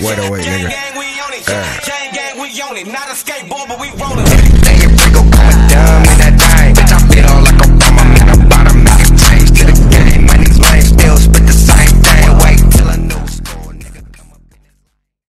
Wait, wait, Gang, gang, we on it. Yeah. Chain gang, we on it. Not a skateboard, but we rollin'.